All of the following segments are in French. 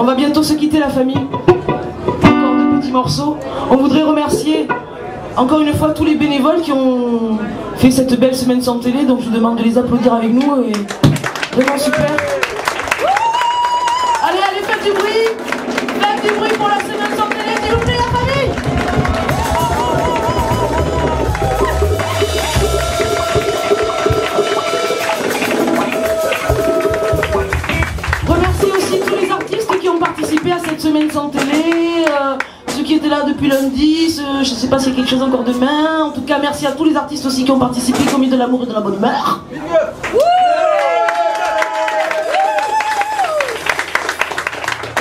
On va bientôt se quitter la famille. Encore deux petits morceaux. On voudrait remercier encore une fois tous les bénévoles qui ont fait cette belle semaine sans télé. Donc je vous demande de les applaudir avec nous. Et vraiment super. Euh, je sais pas s'il y a quelque chose encore demain. En tout cas, merci à tous les artistes aussi qui ont participé, commis de l'amour et de la bonne humeur.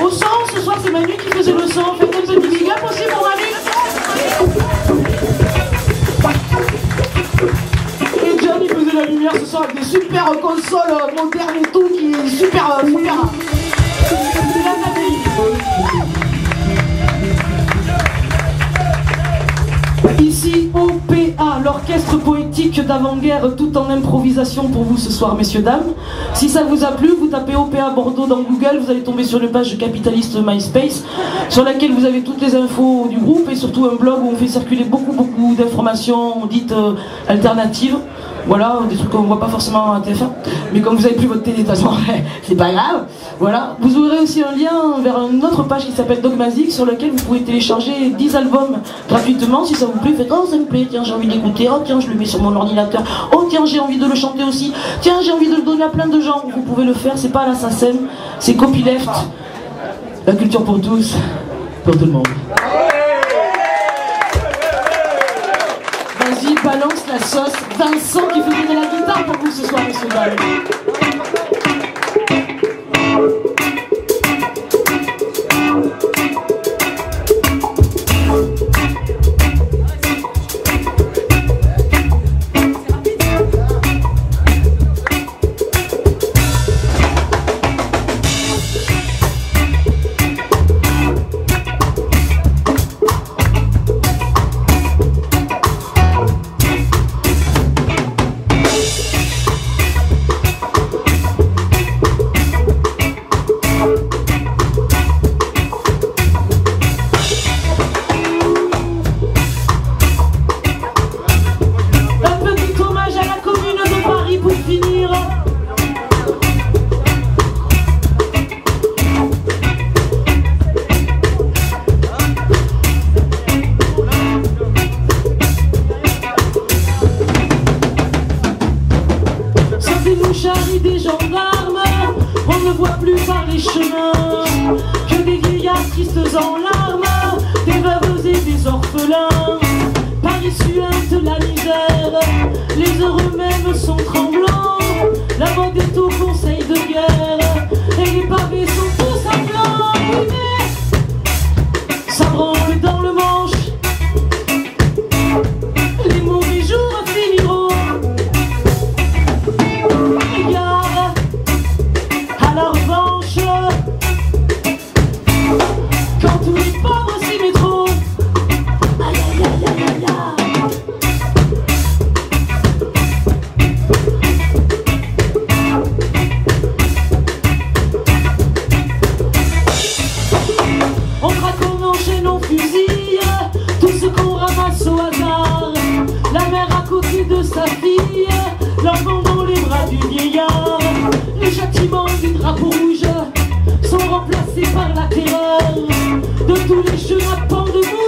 Au sang, ce soir c'est Manu qui faisait le sang. Faites un petit big up aussi pour Manu. Et John il faisait la lumière ce soir avec des super consoles modernes et tout qui est super, euh, super. D'avant-guerre tout en improvisation pour vous ce soir messieurs dames. Si ça vous a plu, vous tapez OPA Bordeaux dans Google, vous allez tomber sur une page capitaliste MySpace sur laquelle vous avez toutes les infos du groupe et surtout un blog où on fait circuler beaucoup beaucoup d'informations dites euh, alternatives. Voilà, des trucs qu'on ne voit pas forcément à TF1. Mais comme vous avez plus votre télé, de toute façon, c'est pas grave. Voilà. Vous aurez aussi un lien vers une autre page qui s'appelle Dogmazic sur laquelle vous pouvez télécharger 10 albums gratuitement si ça vous plaît. Faites, oh, ça me plaît, tiens, j'ai envie d'écouter. Oh, tiens, je le mets sur mon ordinateur. Oh, tiens, j'ai envie de le chanter aussi. Tiens, j'ai envie de le donner à plein de gens. Vous pouvez le faire, c'est pas à la SACEM, c'est copyleft. La culture pour tous, pour tout le monde. Vas-y, balance la sauce. Vincent qui fait de la guitare pour vous ce soir, monsieur Val. Que des vieillards tristes en larmes, des veuves et des orphelins. Paris suinte la misère, les heureux même sont tremblants. La mode est au conseil de guerre, tout ce qu'on ramasse au hasard. La mère à côté de sa fille, l'enfant dans les bras du vieillard. Les châtiments du drapeau rouge sont remplacés par la terreur de tous les pan de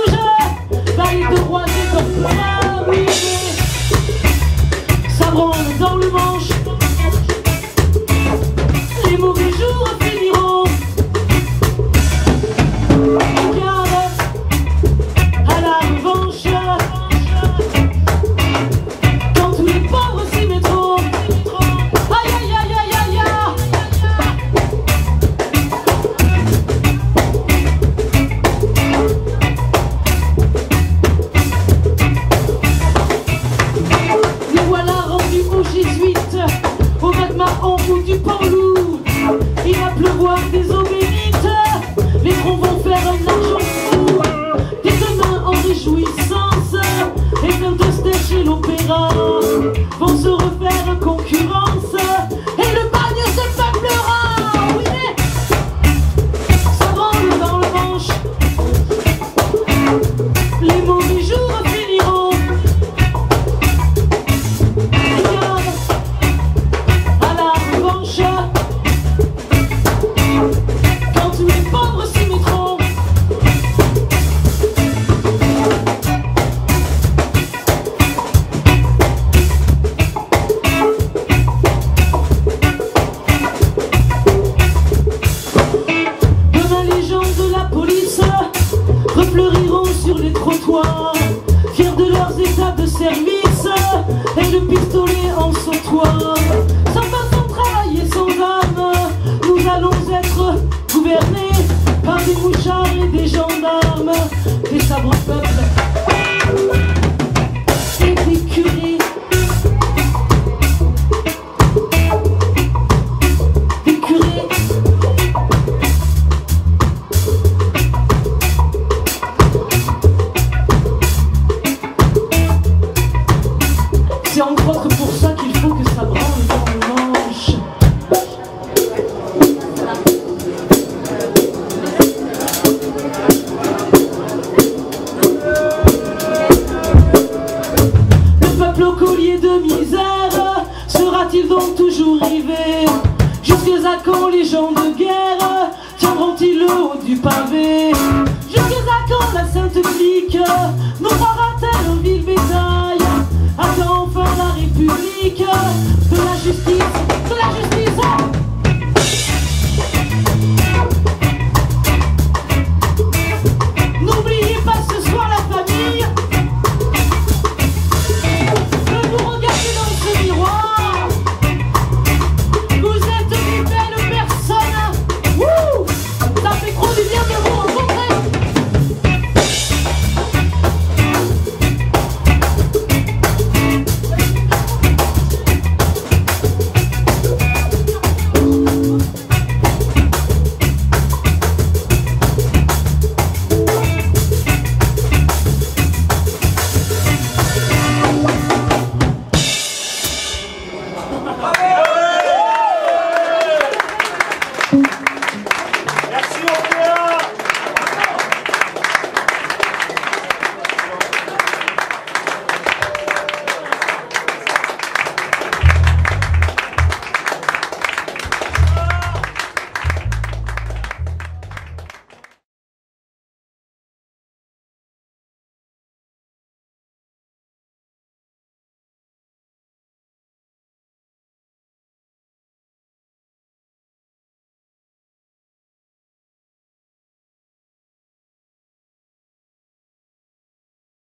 fall. Et le pistolet en sautoir. Sans pain, sans travail et sans âme, nous allons être gouvernés par des mouchards et des gendarmes, des sabres peuples du pavé. Jusqu'à quand la sainte clique. Nous croira-t-elle un vil bétail. Quand enfin la République. De la justice, de la justice